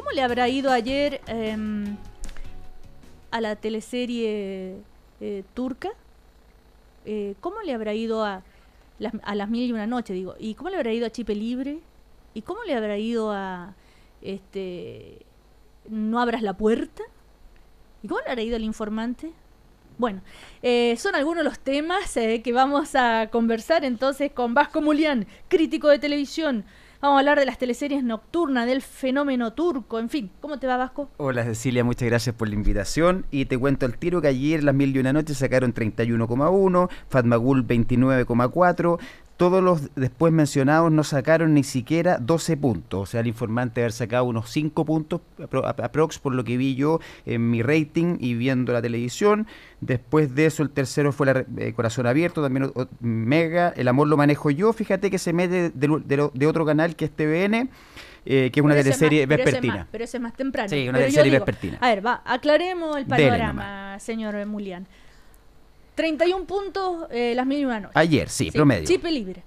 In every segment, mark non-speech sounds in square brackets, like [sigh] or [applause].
¿cómo le habrá ido ayer em, a la teleserie eh, turca? Eh, ¿Cómo le habrá ido a las, a las mil y una noche, digo? ¿Y cómo le habrá ido a Chipe Libre? ¿Y cómo le habrá ido a este No abras la puerta? ¿Y cómo le habrá ido al informante? Bueno, eh, son algunos los temas eh, que vamos a conversar entonces con Vasco Mulián, crítico de televisión. Vamos a hablar de las teleseries nocturnas, del fenómeno turco, en fin. ¿Cómo te va, Vasco? Hola, Cecilia, muchas gracias por la invitación. Y te cuento al tiro que ayer las mil y una noches sacaron 31,1, Fatmagul 29,4, todos los después mencionados no sacaron ni siquiera 12 puntos. O sea, el informante haber sacado unos 5 puntos aprox por lo que vi yo en mi rating y viendo la televisión. Después de eso, el tercero fue la, eh, Corazón Abierto, también Mega. El Amor lo manejo yo. Fíjate que se mete de, otro canal que es TVN. Eh, que es una teleserie vespertina. Pero ese, es más temprano. Sí, una teleserie vespertina. A ver, va, aclaremos el panorama, señor Mulián. 31 puntos eh, las y una noches. Ayer, sí, promedio. Chipe libre.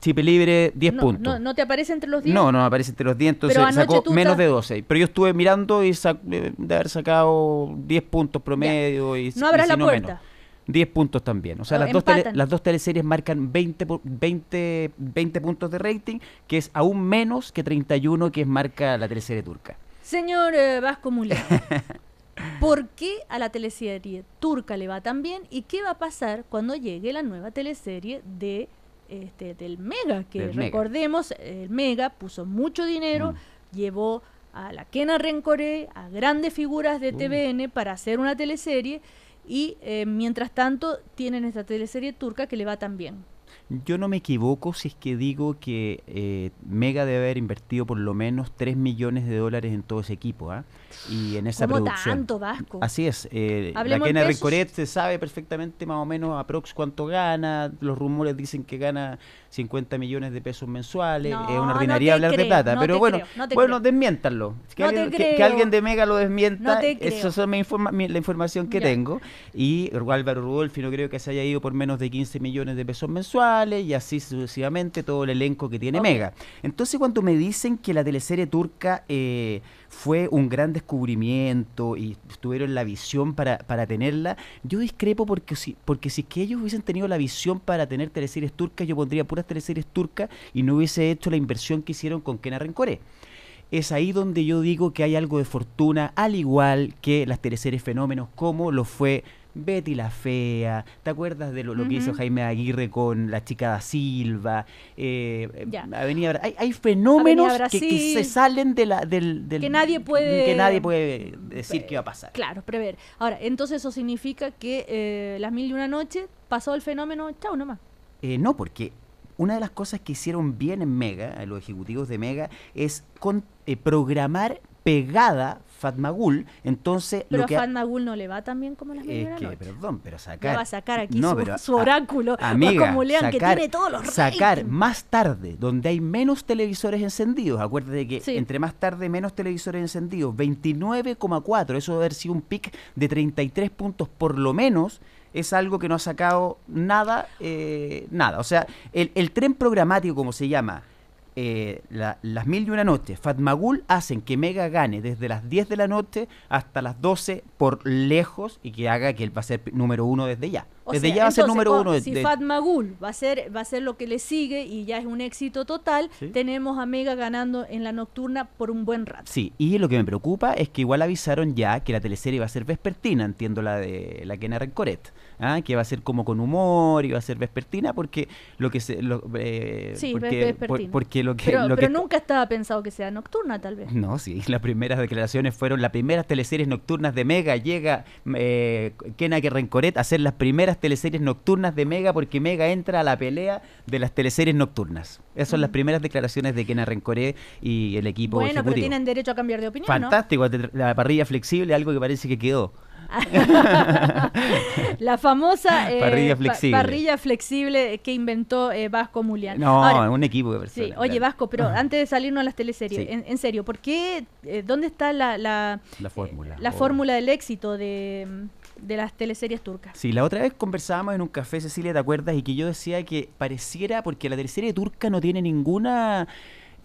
Chipe libre, 10 puntos. No, te aparece entre los 10? No, no aparece entre los 10, entonces sacó menos de 12. Pero yo estuve mirando y de haber sacado 10 puntos promedio. Y, no abras la puerta. 10 puntos también. O sea, las dos, las dos teleseries marcan 20, 20, 20 puntos de rating, que es aún menos que 31 que marca la teleserie turca. Señor eh, Vasco Mulero, [laughs] ¿Por qué a la teleserie turca le va tan bien y qué va a pasar cuando llegue la nueva teleserie de este, del Mega? Que recordemos, el Mega puso mucho dinero, mm. llevó a la Kena Rencoré, a grandes figuras de TVN para hacer una teleserie y eh, mientras tanto tienen esta teleserie turca que le va tan bien. Yo no me equivoco si es que digo que eh, Mega debe haber invertido por lo menos 3 millones de dólares en todo ese equipo, ¿ah? Y en esa ¿Cómo producción. tanto, Vasco? Así es. Eh, la Kena Ricoret se sabe perfectamente más o menos a Prox cuánto gana. Los rumores dicen que gana 50 millones de pesos mensuales. es una ordinaria hablar de plata. pero bueno, bueno, desmiéntanlo. Que, alguien, de Mega lo desmienta. Esa es la información que tengo. Y Álvaro Rudolfi no creo que se haya ido por menos de 15 millones de pesos mensuales y así sucesivamente todo el elenco que tiene Mega. Entonces cuando me dicen que la teleserie turca eh, fue un gran descubrimiento y tuvieron la visión para, para tenerla, yo discrepo porque si, porque si es que ellos hubiesen tenido la visión para tener teleseries turcas, yo pondría puras teleseries turcas y no hubiese hecho la inversión que hicieron con Kena Rencoré es ahí donde yo digo que hay algo de fortuna, al igual que las teleseries fenómenos, como lo fue Betty la Fea, ¿te acuerdas de lo, que hizo Jaime Aguirre con la chica da Silva? Eh, Avenida, hay, hay fenómenos que, se salen de la, del, que nadie puede que nadie puede decir qué va a pasar. Claro, prever. Ahora, entonces eso significa que eh, las mil y una noche pasó el fenómeno, chao nomás. Eh, no, porque una de las cosas que hicieron bien en Mega, los ejecutivos de Mega, es con, eh, programar pegada Fatmagul, entonces... Pero a Fatmagul no le va tan bien como las Es que, perdón, pero sacar... va a sacar aquí su, [laughs] oráculo, amiga, como sacar, que tiene todos los Sacar más tarde, donde hay menos televisores encendidos, acuérdate que entre más tarde menos televisores encendidos, 29,4, eso debe haber sido un pic de 33 puntos por lo menos, es algo que no ha sacado nada, eh, nada. O sea, el, el tren programático, como se llama, eh, las mil y una noches, Fatmagul hacen que Mega gane desde las 10 de la noche hasta las 12 por lejos y que haga que él va a ser número uno desde ya. Desde ya va a ser número uno. Si Fatmagul va a ser va a ser lo que le sigue y ya es un éxito total, tenemos a Mega ganando en la nocturna por un buen rato. Sí, y lo que me preocupa es que igual avisaron ya que la teleserie va a ser vespertina, entiendo la de la Kena Rencoret. ¿ah? que va a ser como con humor y va a ser vespertina porque lo que se lo, eh, sí, porque, porque lo que pero, nunca estaba pensado que sea nocturna tal vez no sí [laughs] las primeras declaraciones fueron las primeras teleseries nocturnas de Mega llega eh, Kena que Rencoret a hacer las primeras teleseries nocturnas de Mega porque Mega entra a la pelea de las teleseries nocturnas esas son las primeras declaraciones de Kena Rencoret y el equipo bueno pero tienen derecho a cambiar de opinión fantástico la parrilla flexible algo que parece que quedó [laughs] la famosa eh, parrilla, flexible. que inventó eh, Vasco Mulián. No, un equipo de personas. Sí, oye Vasco, pero antes de salirnos a las teleseries, en, serio, ¿por qué, eh, dónde está la, la, fórmula? La fórmula del éxito de, de las teleseries turcas. Sí, la otra vez conversábamos en un café, Cecilia, ¿te acuerdas? Y que yo decía que pareciera, porque la teleserie turca no tiene ninguna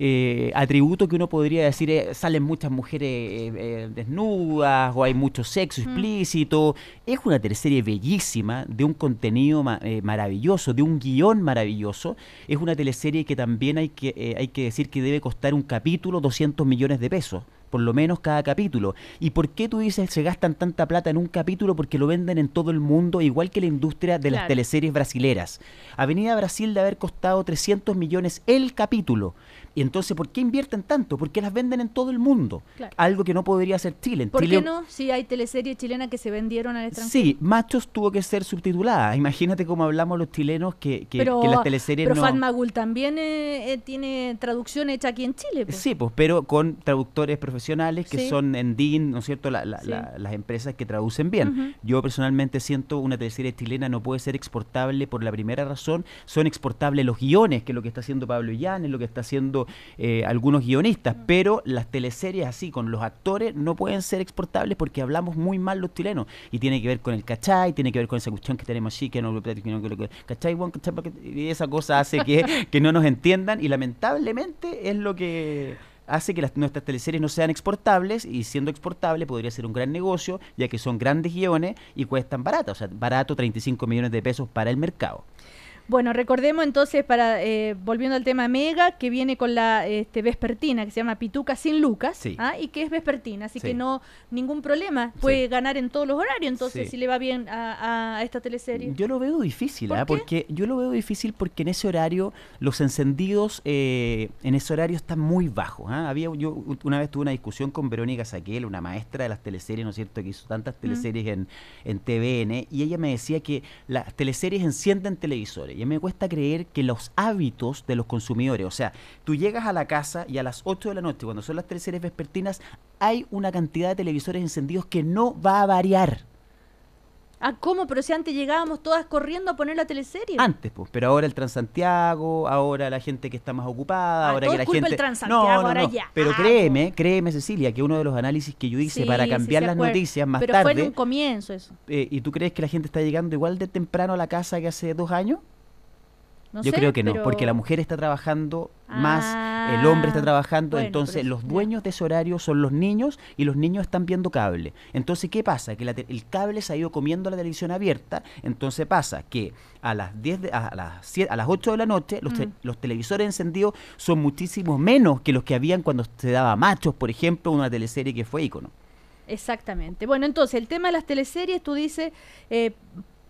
eh, atributo que uno podría decir, eh, salen muchas mujeres eh, desnudas o hay mucho sexo explícito. Es una teleserie bellísima, de un contenido maravilloso, de un guion maravilloso. Es una teleserie que también hay que, hay que decir que debe costar un capítulo 200 millones de pesos por lo menos cada capítulo. ¿Y por qué tú dices se gastan tanta plata en un capítulo? Porque lo venden en todo el mundo, igual que la industria de las teleseries brasileras. Avenida Brasil de haber costado 300 millones el capítulo. Y entonces, ¿por qué invierten tanto? Porque las venden en todo el mundo. Algo que no podría hacer Chile. ¿Por qué no? Si hay teleseries chilenas que se vendieron al extranjero. Sí, Machos tuvo que ser subtitulada. Imagínate cómo hablamos los chilenos que, que, las teleseries pero no... Pero Magul también eh, eh, tiene traducción hecha aquí en Chile. Pues. Sí, pues, pero con traductores profesionales que son en DIN, ¿no es cierto? las empresas que traducen bien. Yo personalmente siento una teleserie chilena no puede ser exportable por la primera razón. Son exportables los guiones, que es lo que está haciendo Pablo Illanes, lo que está haciendo eh, algunos guionistas, pero las teleseries así, con los actores, no pueden ser exportables porque hablamos muy mal los chilenos. Y tiene que ver con el cachai, tiene que ver con esa cuestión que tenemos aquí, que no lo cachai, y esa cosa hace que, [laughs] que no nos entiendan. Y lamentablemente es lo que hace que las, nuestras teleseries no sean exportables y siendo exportable podría ser un gran negocio ya que son grandes guiones y cuestan barato, o sea, barato 35 millones de pesos para el mercado. Bueno, recordemos entonces, para eh, volviendo al tema Mega, que viene con la este, vespertina, que se llama Pituca sin Lucas, ¿ah? y que es vespertina, así que no ningún problema, puede ganar en todos los horarios, entonces si le va bien a, esta teleserie. Yo lo veo difícil, ¿ah? porque yo lo veo difícil porque en ese horario los encendidos eh, en ese horario están muy bajos. ¿ah? Había yo una vez tuve una discusión con Verónica Saquel, una maestra de las teleseries, ¿no es cierto?, que hizo tantas mm. teleseries en, en TVN, y ella me decía que las teleseries encienden televisores y me cuesta creer que los hábitos de los consumidores, o sea, tú llegas a la casa y a las 8 de la noche, cuando son las tres series vespertinas, hay una cantidad de televisores encendidos que no va a variar. Ah, ¿cómo? Pero si antes llegábamos todas corriendo a poner la teleserie. Antes, pues, pero ahora el Transantiago, ahora la gente que está más ocupada, ah, ahora que la gente. El Transantiago, no, no, no. Pero créeme, créeme, Cecilia, que uno de los análisis que yo hice para cambiar las noticias más tarde. Pero fue en un comienzo eso. Eh, ¿Y tú crees que la gente está llegando igual de temprano a la casa que hace dos años? Yo creo que no, porque la mujer está trabajando más, el hombre está ah, trabajando, entonces los dueños de ese horario son los niños y los niños están viendo cable. Entonces, ¿qué pasa? Que el cable se ha ido comiendo la televisión abierta, entonces pasa que a las 10 a las a las 8 de la noche los, mm. los televisores encendidos son muchísimo menos que los que habían cuando se daba Machos, por ejemplo, una teleserie que fue ícono. Exactamente. Bueno, entonces el tema de las teleseries, tú dices, eh,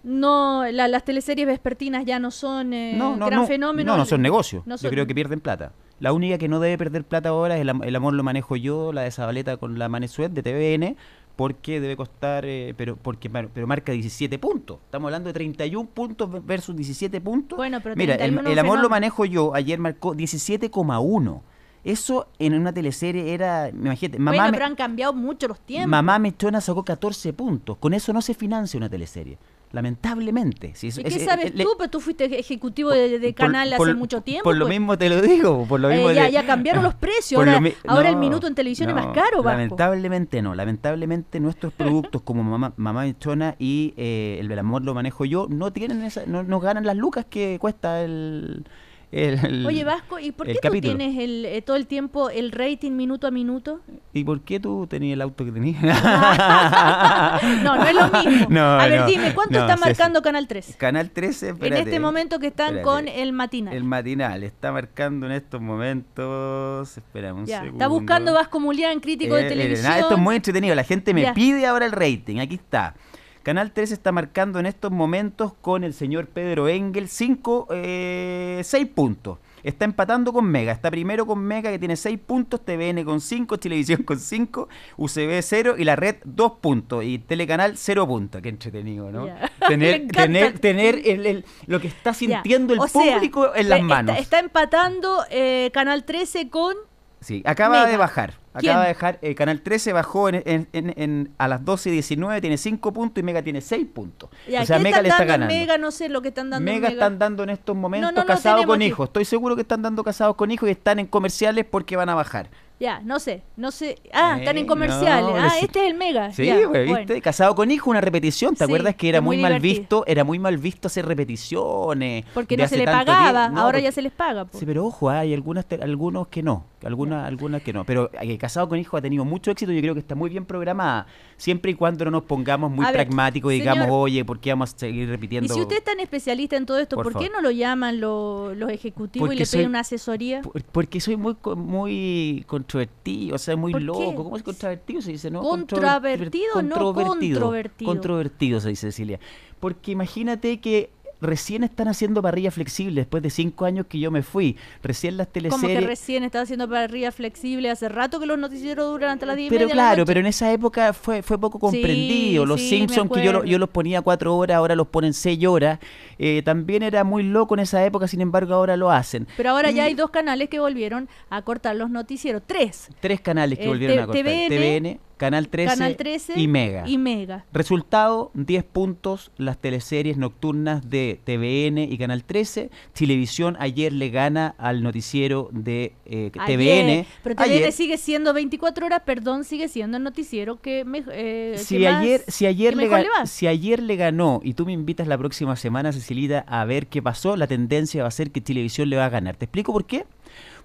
no las teleseries vespertinas ya no son eh, gran fenómeno. No, no son negocios. yo creo que pierden plata. La única que no debe perder plata ahora es el, amor lo manejo yo, la de Zabaleta con la Manesuet de TVN, porque debe costar, eh, pero porque pero marca 17 puntos. Estamos hablando de 31 puntos versus 17 puntos. Bueno, pero Mira, el, amor lo manejo yo ayer marcó 17,1. Eso en una teleserie era, imagínate, mamá bueno, pero han cambiado mucho los tiempos. Mamá Mechona sacó 14 puntos. Con eso no se financia una teleserie lamentablemente. ¿Y qué sabes tú? Pero tú fuiste ejecutivo de, canal hace mucho tiempo. Por lo pues. mismo te lo digo. Por lo mismo eh, ya, cambiaron [laughs] los precios. Ahora, el minuto en televisión es más caro. Lamentablemente no. Lamentablemente nuestros productos como Mamá, mamá Chona y eh, el Belamor lo manejo yo no tienen esa, no, no ganan las lucas que cuesta el Oye, Vasco, ¿y por qué tú tienes el, eh, todo el tiempo el rating minuto a minuto? ¿Y por qué tú tenías el auto que tenías? [laughs] no, no es lo mismo. [laughs] a ver, dime, ¿cuánto está marcando Canal 13? Canal 13, En este momento que están con el matinal. El matinal está marcando en estos momentos. Espera un segundo. Está buscando Vasco Mulián, crítico de eh, televisión. esto es muy entretenido. La gente me pide ahora el rating. Aquí está. Canal 3 está marcando en estos momentos con el señor Pedro Engel 5, 6 eh, puntos. Está empatando con Mega. Está primero con Mega que tiene 6 puntos, TVN con 5, Televisión con 5, UCB 0 y la red 2 puntos. Y Telecanal 0 puntos. Qué entretenido, ¿no? [laughs] Tener, tener, tener el, lo que está sintiendo el público en las manos. Está, empatando eh, Canal 13 con Sí, acaba de bajar. Acaba de dejar. Eh, Canal 13 bajó en, en, a las 12 y 19, tiene 5 puntos y Mega tiene 6 puntos. o sea, Mega le está ganando. Mega, no sé lo que están dando. Mega, están dando en estos momentos casados con hijos. Estoy seguro que están dando casados con hijos y están en comerciales porque van a bajar. Ya, no sé, no sé. Ah, están en comerciales. ah, este es el Mega. Sí, ¿viste? Casado con hijo, una repetición. ¿Te acuerdas que era muy, mal visto? Era muy mal visto hacer repeticiones. Porque no se le pagaba, ahora ya se les paga. Sí, pero ojo, hay algunas, algunos que no. Algunas, algunas que no. Pero eh, Casado con hijo ha tenido mucho éxito. Yo creo que está muy bien programada. Siempre y cuando no nos pongamos muy pragmáticos y digamos, oye, ¿por qué vamos a seguir repitiendo? Y si usted es tan especialista en todo esto, ¿por, qué no lo llaman los ejecutivos y le piden una asesoría? porque soy muy, muy controvertido, o sea, muy loco. ¿Cómo es controvertido? Se dice, ¿no? Controvertido, no controvertido. Controvertido, se dice Cecilia. Porque imagínate que recién están haciendo parrilla flexible después de cinco años que yo me fui. Recién las teleseries. ¿Cómo que recién están haciendo parrilla flexible? Hace rato que los noticieros duran hasta las 10 Pero claro, pero en esa época fue, fue poco comprendido. los Simpsons, que yo, yo los ponía cuatro horas, ahora los ponen seis horas. Eh, también era muy loco en esa época, sin embargo, ahora lo hacen. Pero ahora ya hay dos canales que volvieron a cortar los noticieros. Tres. Tres canales que volvieron a cortar. TVN Canal 13, y, Mega. y Mega. Resultado, 10 puntos las teleseries nocturnas de TVN y Canal 13. Televisión ayer le gana al noticiero de eh, TVN. Pero TVN sigue siendo 24 horas, perdón, sigue siendo el noticiero que, me, eh, si ayer, si ayer le, Si ayer le ganó y tú me invitas la próxima semana, Cecilita, a ver qué pasó, la tendencia va a ser que Televisión le va a ganar. ¿Te explico por qué?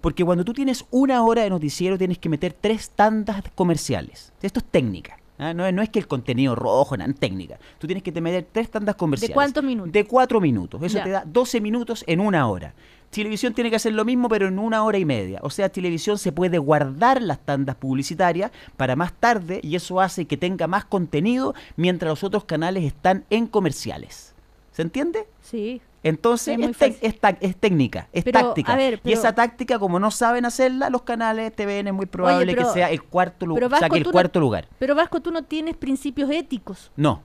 Porque cuando tú tienes una hora de noticiero tienes que meter tres tandas comerciales. Esto es técnica. ¿ah? No, es que el contenido rojo, nada, técnica. Tú tienes que meter tres tandas comerciales. ¿De cuántos minutos? De cuatro minutos. Eso te da 12 minutos en una hora. Televisión tiene que hacer lo mismo, pero en una hora y media. O sea, televisión se puede guardar las tandas publicitarias para más tarde y eso hace que tenga más contenido mientras los otros canales están en comerciales. ¿Se entiende? Sí. Entonces es, es, técnica, es táctica. y esa táctica, como no saben hacerla, los canales TVN es muy probable que sea el cuarto, lugar, el cuarto lugar. Pero Vasco, tú no tienes principios éticos. No.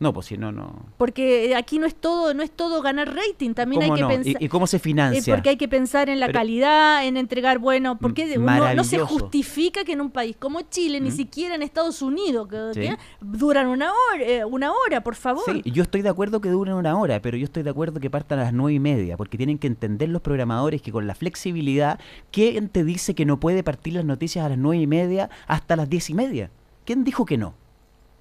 No, pues si no, no. Porque aquí no es todo, no es todo ganar rating, también hay que pensar. ¿Y, cómo se financia? porque hay que pensar en la calidad, en entregar bueno, porque uno, no se justifica que en un país como Chile, ni siquiera en Estados Unidos, que, duran una hora, eh, una hora, por favor. Sí, yo estoy de acuerdo que duren una hora, pero yo estoy de acuerdo que partan a las nueve y media, porque tienen que entender los programadores que con la flexibilidad, ¿quién te dice que no puede partir las noticias a las nueve y media hasta las diez y media? ¿Quién dijo que no?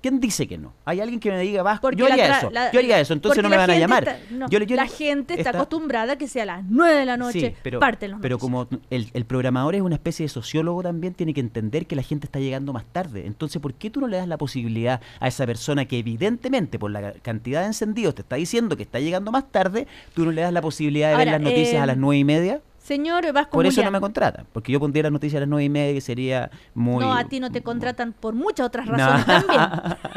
¿Quién dice que no? Hay alguien que me diga, Vasco, yo haría eso, yo haría eso, entonces no me van a llamar. la gente está, acostumbrada a que sea a las 9 de la noche, pero, parten los Pero como el, el, programador es una especie de sociólogo también, tiene que entender que la gente está llegando más tarde. Entonces, ¿por qué tú no le das la posibilidad a esa persona que evidentemente por la cantidad de encendidos te está diciendo que está llegando más tarde, tú no le das la posibilidad de ver las noticias a las 9 eh, y media? Señor Vasco Por eso no me contratan, porque yo pondría las noticias a las nueve y media que sería muy... No, a ti no te contratan por muchas otras razones también.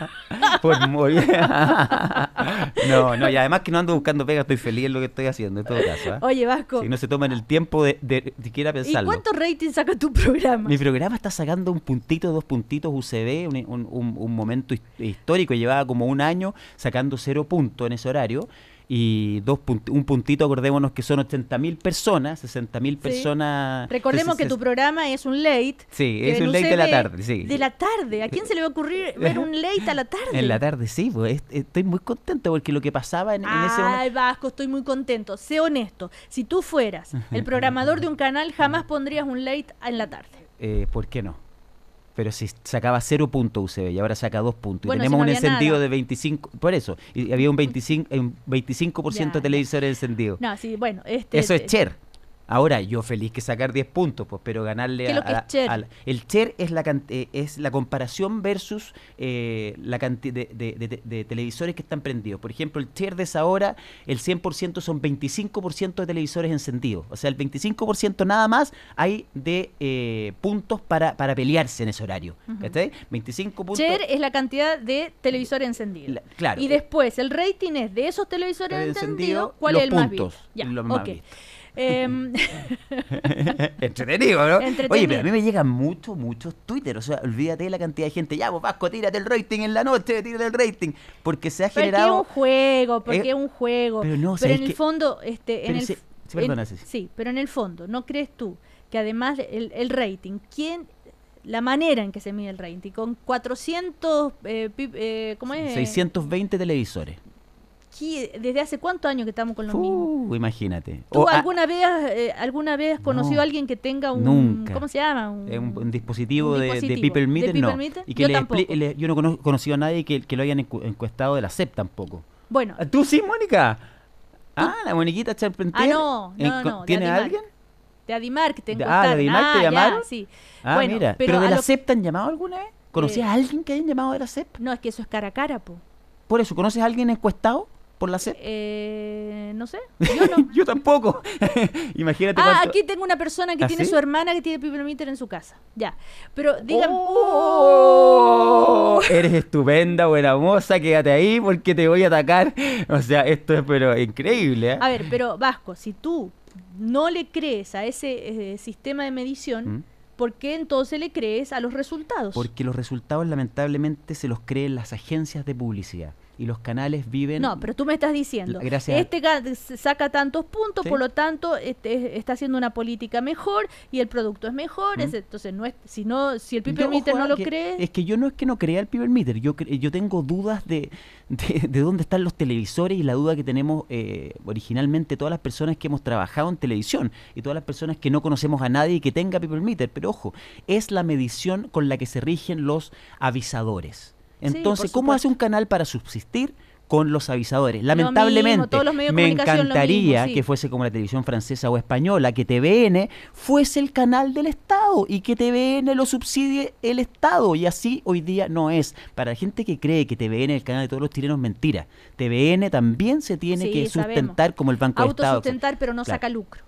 [laughs] por muy... [laughs] no, no, y además que no ando buscando pega, estoy feliz en lo que estoy haciendo, en todo caso. ¿eh? Oye, Vasco... Si no se toman el tiempo de, de, siquiera pensarlo. ¿Y cuánto rating saca tu programa? Mi programa está sacando un puntito, dos puntitos UCB, un, un, un momento histórico, llevaba como un año sacando cero puntos en ese horario y dos un puntito, acordémonos que son 80 mil personas, 60 mil personas. Recordemos que tu programa es un late. Sí, es un late de la tarde, sí. De la tarde, ¿a quién se le va a ocurrir [laughs] ver un late a la tarde? En la tarde, sí, pues estoy muy contento porque lo que pasaba en, ese momento... Ay, Vasco, estoy muy contento. Sé honesto, si tú fueras el [laughs] programador de un canal, jamás pondrías un late en la tarde. Eh, ¿Por qué no? Pero si sacaba 0 puntos UCB y ahora saca 2 puntos. y tenemos un encendido de 25, por eso, y había un 25, un 25 de televisores encendidos. No, sí, bueno, este, Eso es Cher. Ahora, yo feliz que sacar 10 puntos, pues, pero ganarle a, El Cher es la, eh, es la comparación versus eh, la cantidad de, televisores que están prendidos. Por ejemplo, el Cher de esa hora, el 100% son 25% de televisores encendidos. O sea, el 25% nada más hay de eh, puntos para, para pelearse en ese horario. Uh 25 puntos. Cher es la cantidad de televisores encendidos. claro. Y después, el rating es de esos televisores encendidos, ¿cuál es el más visto? Ya, okay. Em, [laughs] Entretenido, ¿no? Oye, pero a mí me llegan muchos, muchos Twitter. O sea, olvídate de la cantidad de gente. Ya, vos pues, Vasco, tírate el rating en la noche, tírate el rating. Porque se ha generado. Porque es un juego, porque eh, es un juego. Pero, no, pero en el fondo. Este, en el, sí, pero en el fondo, ¿no crees tú que además el, el rating, quién la manera en que se mide el rating, con 400, eh, eh, ¿cómo es? 620 televisores. Aquí, ¿desde hace cuántos años que estamos con los mismos? Imagínate. ¿Tú alguna, vez, eh, alguna vez has conocido a alguien que tenga un... ¿Cómo se llama? Un, dispositivo, de, People Meter, no. Y que yo, yo no he conocido a nadie que, que, lo hayan encuestado de la CEP tampoco. Bueno. ¿Tú sí, Mónica? Ah, la Moniquita Charpentier. Ah, no, no, no. ¿Tiene alguien? De Adimar, que te encuestaron. Ah, de Adimar te ah, llamaron. sí. Ah, mira. ¿Pero, de la CEP te han llamado alguna vez? ¿Conocías a alguien que hayan llamado de la CEP? No, es que eso es cara a cara, po. Por eso, ¿conoces a alguien encuestado? Por la CEP? Eh, no sé. [laughs] Yo, no. yo tampoco. [laughs] Imagínate. Ah, aquí tengo una persona que ¿Ah, tiene su hermana que tiene people meter en su casa. Ya. Pero dígame. Oh, eres [laughs] estupenda, buena moza, quédate ahí porque te voy a atacar. O sea, esto es pero increíble. ¿eh? A ver, pero Vasco, si tú no le crees a ese eh, sistema de medición. ¿Mm? ¿Por qué entonces le crees a los resultados? Porque los resultados lamentablemente se los creen las agencias de publicidad y los canales viven. No, pero tú me estás diciendo, este saca tantos puntos, por lo tanto este, está haciendo una política mejor y el producto es mejor. entonces, no es, si, no, si el people meter no lo cree. Es que yo no es que no crea el people meter, yo, yo tengo dudas de, de, dónde están los televisores y la duda que tenemos eh, originalmente todas las personas que hemos trabajado en televisión y todas las personas que no conocemos a nadie que tenga meter. Pero ojo, es la medición con la que se rigen los avisadores. Entonces, ¿cómo hace un canal para subsistir? con los avisadores. Lamentablemente, me encantaría que fuese como la televisión francesa o española, que TVN fuese el canal del Estado y que TVN lo subsidie el Estado. Y así hoy día no es. Para la gente que cree que TVN es el canal de todos los chilenos, mentira. TVN también se tiene que sustentar como el Banco de Estado. Autosustentar, pero no saca lucro.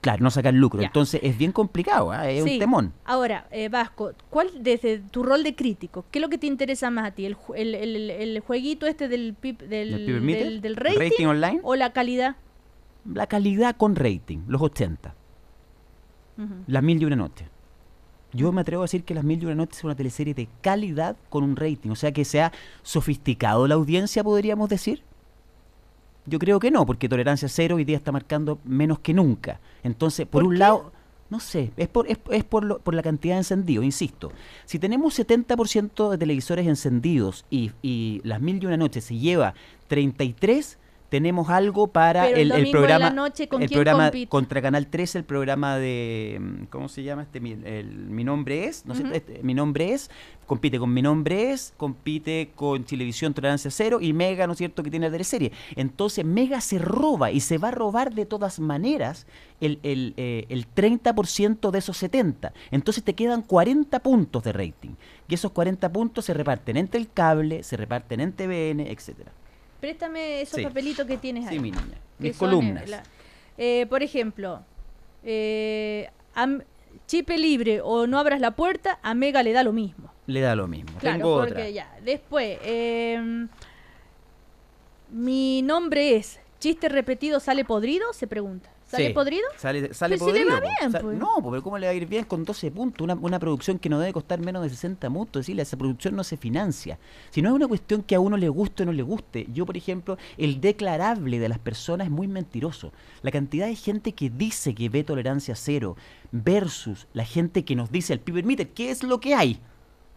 Claro, no sacar lucro. Entonces es bien complicado, ¿ah? es un temón. Ahora, eh, Vasco, ¿cuál desde tu rol de crítico, qué es lo que te interesa más a ti? ¿El, el, jueguito este del, del, del, rating, online? ¿O la calidad? La calidad con rating, los 80. Las mil y una noche. Yo me atrevo a decir que Las Mil y una noches es una teleserie de calidad con un rating, o sea que se ha sofisticado la audiencia, podríamos decir. Yo creo que no, porque tolerancia cero hoy día está marcando menos que nunca. Entonces, por, un lado, no sé, es por, es, por, por la cantidad de encendidos, insisto. Si tenemos 70% de televisores encendidos y, y las mil y una noches se lleva 33, tenemos algo para el, programa el programa contra Canal 13 el programa de mm, cómo se llama este mi nombre es no sé, este, mi nombre es compite con mi nombre es compite con Televisión Tolerancia Cero y Mega no es cierto que tiene la serie entonces Mega se roba y se va a robar de todas maneras el, el, eh, el 30% de esos 70 entonces te quedan 40 puntos de rating. Y esos 40 puntos se reparten entre el cable se reparten en TVN etcétera Préstame esos papelitos que tienes ahí. Sí, mi niña. Mis columnas. Eh, por ejemplo, eh, chipe libre o no abras la puerta, a Mega le da lo mismo. Le da lo mismo. Claro, porque ya. Después, em, mi nombre es chiste repetido sale podrido, se pregunta. ¿Sale podrido? Sale, sale podrido. bien, pues. No, pero ¿cómo le va a ir bien con 12 puntos? Una, una producción que no debe costar menos de 60 puntos. Decirle, esa producción no se financia. Si no es una cuestión que a uno le guste o no le guste. Yo, por ejemplo, el declarable de las personas es muy mentiroso. La cantidad de gente que dice que ve tolerancia cero versus la gente que nos dice el piper meter, ¿qué es lo que hay?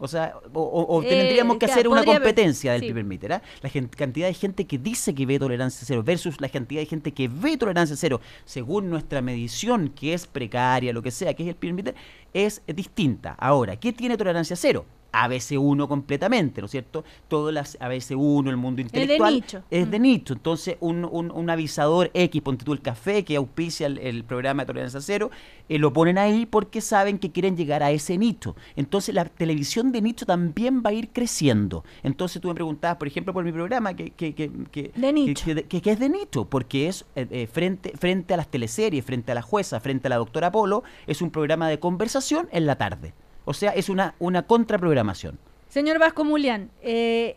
O sea, o, tendríamos que eh, hacer una competencia del primer meter. ¿ah? La cantidad de gente que dice que ve tolerancia cero versus la cantidad de gente que ve tolerancia cero, según nuestra medición, que es precaria, lo que sea, que es el primer meter, es distinta. Ahora, ¿qué tiene tolerancia cero? ABC1 completamente, ¿no es cierto? Todo las ABC1, el mundo intelectual. Es de nicho. Es de mm. nicho. Entonces, un, un, avisador X, ponte tú el café, que auspicia el, programa de tolerancia cero, eh, lo ponen ahí porque saben que quieren llegar a ese nicho. Entonces, la televisión de nicho también va a ir creciendo. Entonces, tú me preguntabas, por ejemplo, por mi programa, que, que, que, que de nicho. Que, es de nicho, porque es eh, eh, frente, frente a las teleseries, frente a la jueza, frente a la doctora Polo, es un programa de conversación en la tarde. O sea, es una, una contraprogramación. Señor Vasco Mulián, eh,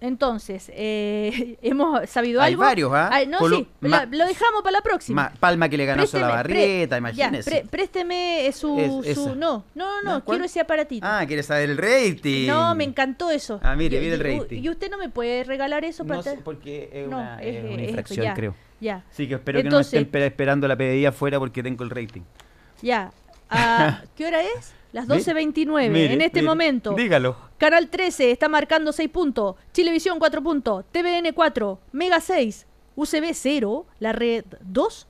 entonces, eh, [laughs] ¿hemos sabido algo? Hay varios, ¿ah? no, sí, lo dejamos para la próxima. Palma que le ganó a la barrieta, imagínese. présteme su, su, No, no, no, quiero ese aparatito. Ah, ¿quiere saber el rating? No, me encantó eso. Ah, mire, mire el rating. ¿Y usted no me puede regalar eso? para No sé, porque es una, infracción, creo. Ya. Sí, que espero que no estén esperando la PDI afuera porque tengo el rating. Ya. Ah, [laughs] ¿Qué hora es? Las 12.29 en este momento. Dígalo. Canal 13 está marcando 6 puntos. Chilevisión 4 puntos. TVN 4. Mega 6. UCB 0. La red 2.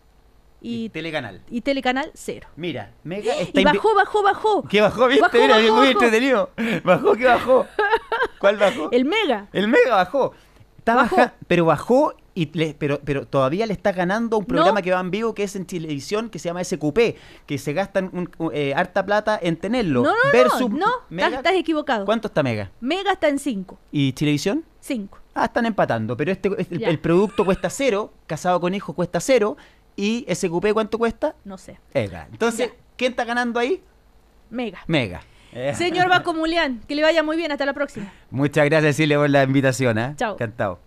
Y, Telecanal. Y Telecanal 0. Mira, Mega está Y bajó, bajó, bajó. ¿Qué bajó? ¿Viste? Bajó, Mira, bajó, muy entretenido. Bajó, ¿qué bajó? [laughs] ¿Cuál bajó? El Mega. El Mega bajó. Está baja, pero bajó y pero, pero todavía le está ganando un programa que va en vivo que es en televisión que se llama SQP, que se gastan un, eh, harta plata en tenerlo. No, no, versus no, no estás, equivocado. ¿Cuánto está Mega? Mega está en 5. ¿Y televisión? 5. Ah, están empatando, pero este, el, producto cuesta cero, casado con hijo cuesta cero, y SQP ¿cuánto cuesta? No sé. Entonces, ¿quién está ganando ahí? Mega. Mega. [laughs] Señor Baco Mulián, que le vaya muy bien, hasta la próxima. Muchas gracias, Silvia, por la invitación. ¿eh? Chao. Encantado.